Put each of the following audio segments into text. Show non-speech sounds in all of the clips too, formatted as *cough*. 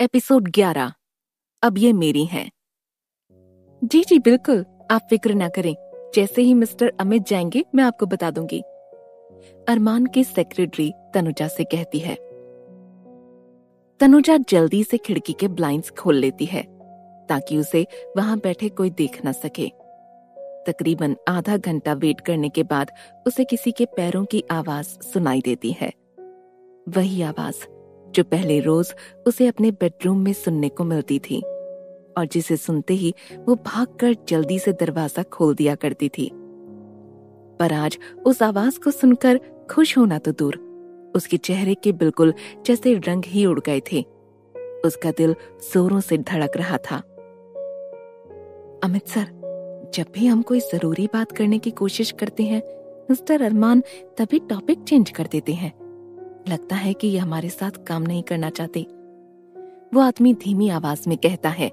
Episode 11 अब ये मेरी हैं। जी जी, बिल्कुल। आप फ़िक्र ना करें। जैसे ही मिस्टर अमित जाएँगे, मैं आपको बता दूँगी। अरमान की सेक्रेटरी तनुजा से कहती है। तनुजा जल्दी से खिड़की के ब्लाइंड्स खोल लेती है, ताकि उसे वहाँ बैठे कोई देख ना सके। तकरीबन आधा घंटा वेट करने के बाद उसे किसी के पैरों की आवाज़ सुनाई देती है। वही आवाज़ जो पहले रोज उसे अपने बेडरूम में सुनने को मिलती थी। और जिसे सुनते ही वो भागकर जल्दी से दरवाज़ा खोल दिया करती थी। पर आज उस आवाज़ को सुनकर खुश होना तो दूर। उसके चेहरे के बिल्कुल जैसे रंग ही उड़ गए थे। उसका दिल जोरों से धड़क रहा था। अमित सर, जब भी हम कोई ज़रूरी बात करने की कोशिश करते हैं, मिस्टर अरमान तभी टॉपिक चेंज कर देते हैं। लगता है कि ये हमारे साथ काम नहीं करना चाहते। वो आदमी धीमी आवाज़ में कहता है।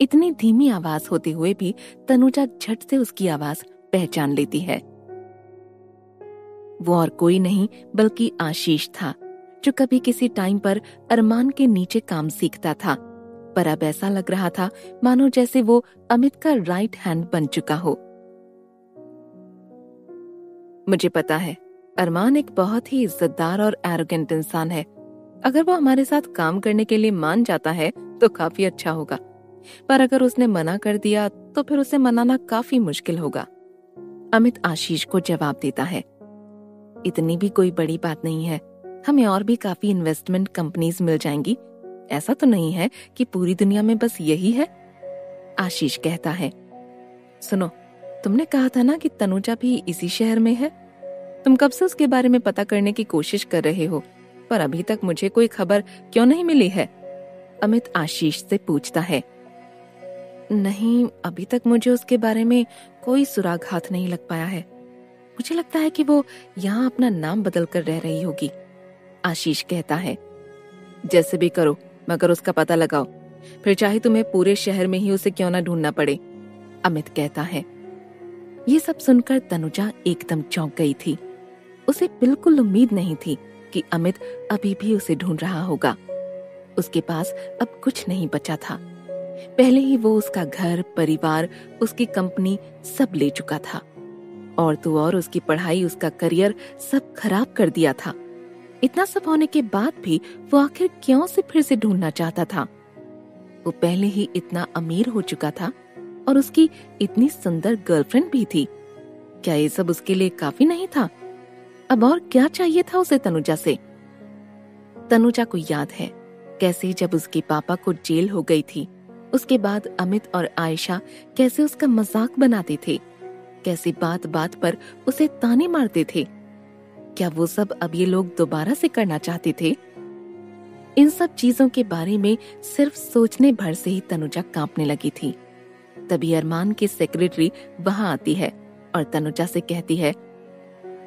इतनी धीमी आवाज़ होते हुए भी तनुजा झट से उसकी आवाज़ पहचान लेती है। वो और कोई नहीं, बल्कि आशीष था, जो कभी किसी टाइम पर अरमान के नीचे काम सीखता था। पर अब ऐसा लग रहा था, मानो जैसे वो अमित का राइट हैंड बन चुका हो। मुझे पता है अरमान एक बहुत ही इज्जतदार और एरोगेंट इंसान है। अगर वो हमारे साथ काम करने के लिए मान जाता है तो काफ़ी अच्छा होगा। पर अगर उसने मना कर दिया तो फिर उसे मनाना काफ़ी मुश्किल होगा। अमित आशीष को जवाब देता है, इतनी भी कोई बड़ी बात नहीं है। हमें और भी काफ़ी इन्वेस्टमेंट कंपनीज़ मिल जाएँगी। ऐसा तो नहीं है कि पूरी दुनिया में बस यही है? आशीष कहता है, सुनो, तुमने कहा था ना कि तनुजा भी इसी शहर में है? तुम कब से उसके बारे में पता करने की कोशिश कर रहे हो? पर अभी तक मुझे कोई खबर क्यों नहीं मिली है? अमित आशीष से पूछता है। नहीं, अभी तक मुझे उसके बारे में कोई सुराग हाथ नहीं लग पाया है। मुझे लगता है कि वो यहाँ अपना नाम बदल कर रह रही होगी। आशीष कहता है, जैसे भी करो, मगर उसका पता लगाओ। फिर चाहे तुम्हें पूरे शहर में ही उसे क्यों ना ढूंढना पड़े। अमित कहता है, ये सब सुनकर तनुजा एकदम चौंक गई थी। उसे बिल्कुल उम्मीद नहीं थी कि अमित अभी भी उसे ढूंढ रहा होगा। उसके पास अब कुछ नहीं बचा था। पहले ही वो उसका घर, परिवार, उसकी कंपनी सब ले चुका था। और तो और उसकी पढ़ाई, उसका करियर सब खराब कर दिया था। इतना सब होने के बाद भी वो आखिर क्यों से फिर से ढूंढना चाहता था? वो पहले ही इतना अमीर हो चुका था और उसकी इतनी सुंदर गर्लफ्रेंड भी थी। क्या ये सब उसके लिए काफ़ी नहीं था? अब और क्या चाहिए था उसे तनुजा से? तनुजा को याद है कैसे जब उसके पापा को जेल हो गई थी, उसके बाद अमित और आयशा कैसे उसका मज़ाक बनाते थे, कैसे बात बात पर उसे ताने मारते थे। क्या वो सब अब ये लोग दोबारा से करना चाहते थे? इन सब चीज़ों के बारे में सिर्फ़ सोचने भर से ही तनुजा कांपने लगी थी। तभी अरमान की सेक्रेटरी वहाँ आती है और तनुजा से कहती है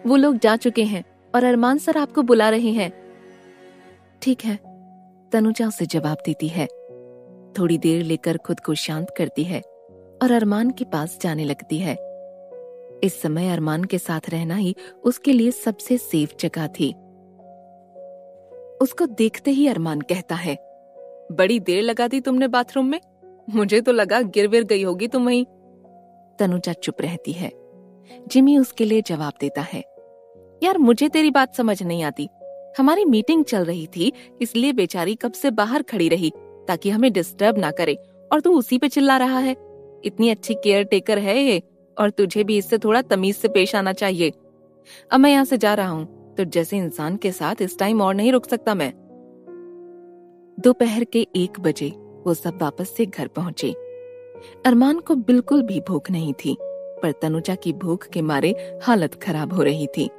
वो लोग जा चुके हैं और अरमान सर आपको बुला रहे हैं। ठीक है, तनुजा उसे जवाब देती है। थोड़ी देर लेकर खुद को शांत करती है और अरमान के पास जाने लगती है। इस समय अरमान के साथ रहना ही उसके लिए सबसे सेफ़ जगह थी। उसको देखते ही अरमान कहता है, बड़ी देर लगा दी तुमने बाथरूम में? मुझे तो लगा गिर विर गई होगी तुम वहीं। तनुजा चुप रहती है। जिमी उसके लिए जवाब देता है यार मुझे तेरी बात समझ नहीं आती। हमारी मीटिंग चल रही थी, इसलिए बेचारी कब से बाहर खड़ी रही, ताकि हमें डिस्टर्ब ना करे, और तू उसी पे चिल्ला रहा है। इतनी अच्छी केयर टेकर है ये, और तुझे भी इससे थोड़ा तमीज से पेश आना चाहिए। अब मैं यहाँ से जा रहा हूँ तो जैसे इंसान के साथ इस टाइम और नहीं रुक सकता मैं। दोपहर के एक बजे वो सब वापस से घर पहुँचे। अरमान को बिल्कुल भी भूख नहीं थी, पर तनुजा की भूख के मारे हालत खराब हो रही थी।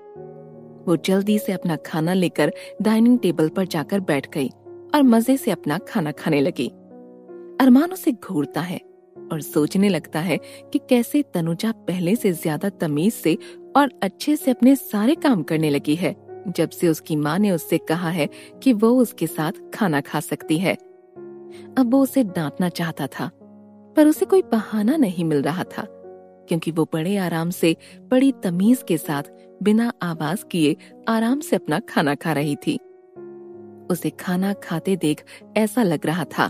वो जल्दी से अपना खाना लेकर डाइनिंग टेबल पर जाकर बैठ गई और मज़े से अपना खाना खाने लगी। अरमान उसे घूरता है और सोचने लगता है कि कैसे तनुजा पहले से ज़्यादा तमीज से और अच्छे से अपने सारे काम करने लगी है, जब से उसकी माँ ने उससे कहा है कि वो उसके साथ खाना खा सकती है। अब वो उसे डांटना चाहता था, पर उसे कोई बहाना नहीं मिल रहा था। क्योंकि वो बड़े आराम से, बड़ी तमीज के साथ, बिना आवाज़ किए, आराम से अपना खाना खा रही थी। उसे खाना खाते देख ऐसा लग रहा था।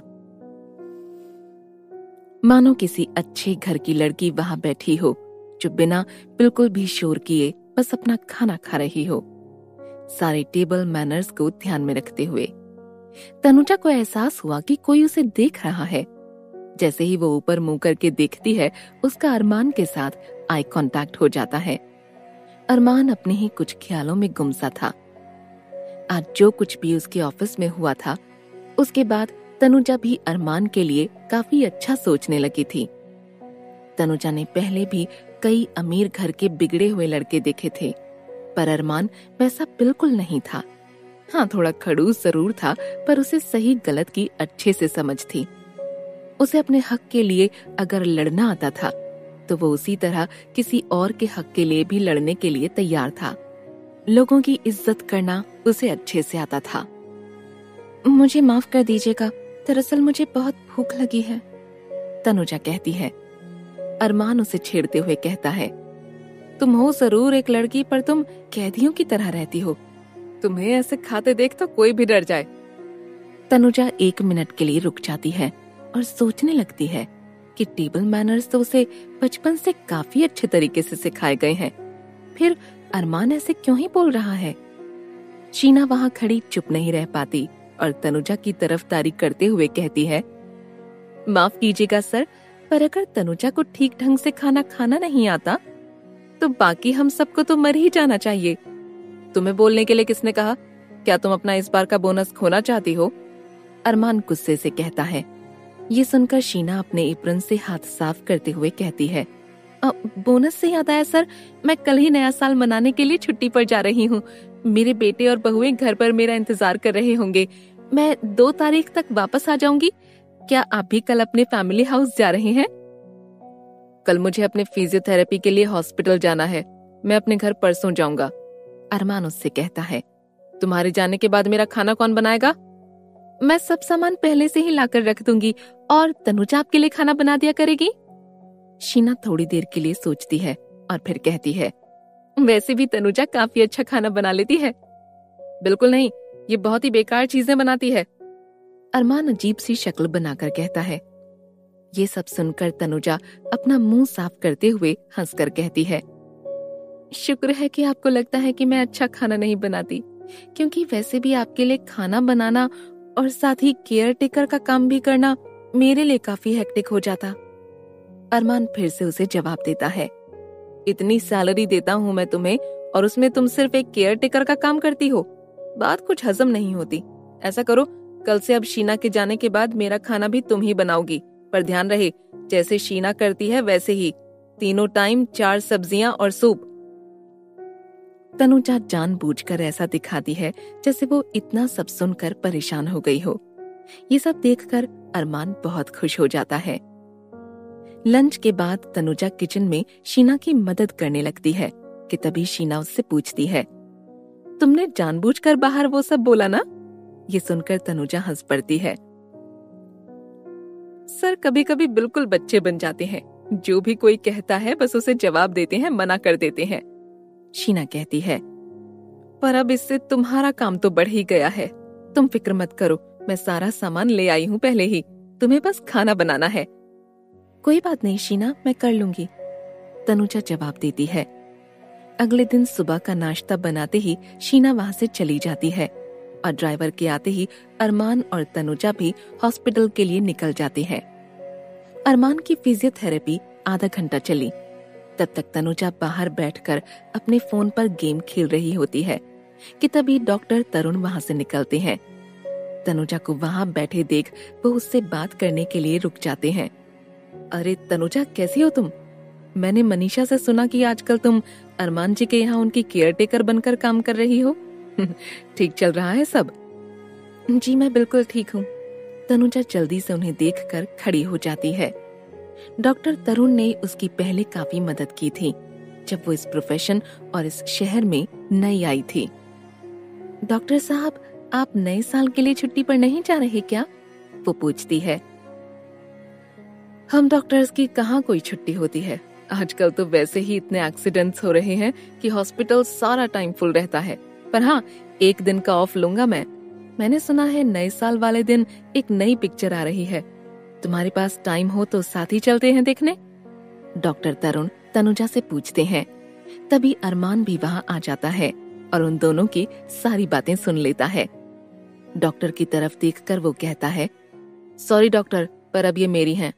मानो किसी अच्छे घर की लड़की वहाँ बैठी हो, जो बिना बिल्कुल भी शोर किए, बस अपना खाना खा रही हो। सारे टेबल मैनर्स को ध्यान में रखते हुए। तनुजा को एहसास हुआ कि कोई उसे देख रहा है। जैसे ही वो ऊपर मुँह करके देखती है, उसका अरमान के साथ आई कांटेक्ट हो जाता है। अरमान अपने ही कुछ ख्यालों में गुमसा था। आज जो कुछ भी उसके ऑफ़िस में हुआ था, उसके बाद तनुजा भी अरमान के लिए काफ़ी अच्छा सोचने लगी थी। तनुजा ने पहले भी कई अमीर घर के बिगड़े हुए लड़के देखे थे, पर अरमान वैसा बिल्कुल नहीं था। हाँ थोड़ा खड़ूस ज़रूर था, पर उसे सही गलत की अच्छे से समझ थी। उसे अपने हक के लिए अगर लड़ना आता था तो वो उसी तरह किसी और के हक के लिए भी लड़ने के लिए तैयार था। लोगों की इज़्ज़त करना उसे अच्छे से आता था। मुझे माफ़ कर दीजिएगा, दरअसल मुझे बहुत भूख लगी है, तनुजा कहती है। अरमान उसे छेड़ते हुए कहता है, तुम हो ज़रूर एक लड़की, पर तुम कैदियों की तरह रहती हो। तुम्हें ऐसे खाते देख तो कोई भी डर जाए। तनुजा एक मिनट के लिए रुक जाती है। और सोचने लगती है कि टेबल मैनर्स तो उसे बचपन से काफ़ी अच्छे तरीके से सिखाए गए हैं। फिर अरमान ऐसे क्यों ही बोल रहा है? शीना वहाँ खड़ी चुप नहीं रह पाती और तनुजा की तरफ़ तरफदारी करते हुए कहती है, माफ़ कीजिएगा सर, पर अगर तनुजा को ठीक ढंग से खाना खाना नहीं आता तो बाकी हम सबको तो मर ही जाना चाहिए। तुम्हें बोलने के लिए किसने कहा? क्या तुम अपना इस बार का बोनस खोना चाहती हो? अरमान गुस्से से कहता है ये सुनकर शीना अपने इप्रन से हाथ साफ़ करते हुए कहती है बोनस से याद आया सर, मैं कल ही नया साल मनाने के लिए छुट्टी पर जा रही हूँ। मेरे बेटे और बहुएँ घर पर मेरा इंतज़ार कर रहे होंगे। मैं दो तारीख तक वापस आ जाऊँगी। क्या आप भी कल अपने फैमिली हाउस जा रहे हैं? कल मुझे अपने फिजियोथेरेपी के लिए हॉस्पिटल जाना है। मैं अपने घर परसों जाऊँगा, अरमान उससे कहता है। तुम्हारे जाने के बाद मेरा खाना कौन बनाएगा? मैं सब सामान पहले से ही लाकर रख दूँगी। और तनुजा आपके लिए खाना बना दिया करेगी? शीना थोड़ी देर के लिए सोचती है और फिर कहती है, वैसे भी तनुजा काफ़ी अच्छा खाना बना लेती है। बिल्कुल नहीं, ये बहुत ही बेकार चीज़ें बनाती है। अरमान अजीब सी शक्ल बनाकर कहता है। ये सब सुनकर तनुजा अपना मुँह साफ़ करते हुए हंसकर कहती है, शुक्र है कि आपको लगता है कि मैं अच्छा खाना नहीं बनाती, क्योंकि वैसे भी आपके लिए खाना बनाना और साथ ही केयर टेकर का काम भी करना मेरे लिए काफ़ी हेक्टिक हो जाता। अरमान फिर से उसे जवाब देता है, इतनी सैलरी देता हूँ मैं तुम्हें और उसमें तुम सिर्फ़ एक केयर टेकर का काम करती हो। बात कुछ हजम नहीं होती। ऐसा करो, कल से अब शीना के जाने के बाद मेरा खाना भी तुम ही बनाओगी। पर ध्यान रहे, जैसे शीना करती है, वैसे ही। तीनों टाइम चार सब्ज़ियाँ और सूप तनुजा जान जानबूझकर ऐसा दिखाती है, जैसे वो इतना सब सुनकर परेशान हो गई हो। ये सब देखकर अरमान बहुत खुश हो जाता है। लंच के बाद तनुजा किचन में शीना की मदद करने लगती है, कि तभी शीना उससे पूछती है, तुमने जानबूझकर बाहर वो सब बोला ना? ये सुनकर तनुजा हंस पड़ती है। सर कभी कभी बिल्कुल बच्चे बन जाते हैं। जो भी कोई कहता है, बस उसे जवाब देते हैं, मना कर देते हैं। शीना कहती है, पर अब इससे तुम्हारा काम तो बढ़ ही गया है। तुम फ़िक्र मत करो, मैं सारा सामान ले आई हूँ पहले ही। तुम्हें बस खाना बनाना है। कोई बात नहीं शीना मैं कर लूँगी। तनुजा जवाब देती है। अगले दिन सुबह का नाश्ता बनाते ही शीना वहाँ से चली जाती है और ड्राइवर के आते ही अरमान और तनुजा भी हॉस्पिटल के लिए निकल जाते हैं। अरमान की फिजियोथेरेपी आधा घंटा चली। तब तक तनुजा बाहर बैठकर अपने फ़ोन पर गेम खेल रही होती है कि तभी डॉक्टर तरुण वहाँ से निकलते हैं। तनुजा को वहाँ बैठे देख वो उससे बात करने के लिए रुक जाते हैं। अरे तनुजा, कैसी हो तुम? मैंने मनीषा से सुना कि आजकल तुम अरमान जी के यहाँ उनकी केयर टेकर बनकर काम कर रही हो। *laughs* ठीक चल रहा है सब? जी, मैं बिल्कुल ठीक हूँ। तनुजा जल्दी से उन्हें देखकर खड़ी हो जाती है। डॉक्टर तरुण ने उसकी पहले काफ़ी मदद की थी, जब वो इस प्रोफेशन और इस शहर में नई आई थी। डॉक्टर साहब, आप नए साल के लिए छुट्टी पर नहीं जा रहे क्या? वो पूछती है। हम डॉक्टर्स की कहाँ कोई छुट्टी होती है? आजकल तो वैसे ही इतने एक्सीडेंट्स हो रहे हैं कि हॉस्पिटल सारा टाइम फुल रहता है। पर हाँ एक दिन का ऑफ़ लूँगा मैं। मैंने सुना है नए साल वाले दिन एक नई पिक्चर आ रही है। तुम्हारे पास टाइम हो तो साथ ही चलते हैं देखने। डॉक्टर तरुण तनुजा से पूछते हैं। तभी अरमान भी वहाँ आ जाता है और उन दोनों की सारी बातें सुन लेता है। डॉक्टर की तरफ़ देखकर वो कहता है सॉरी डॉक्टर पर अब ये मेरी हैं।